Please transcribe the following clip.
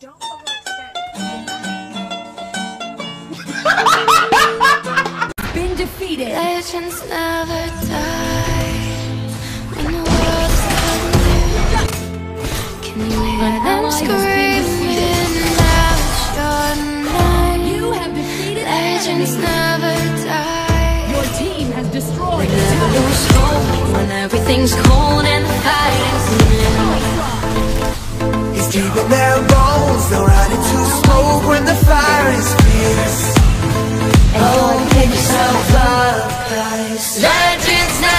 Don't overextend. Been defeated. Legends never die when the world's under. Can you hear An them ally has been screaming out your name? You have defeated Legends enemy. never die. Your team has destroyed a Never lose hope when everything's cold Deep in their bones They'll run into smoke when the fire is fierce. And oh, pick yourself up, guys. Legends now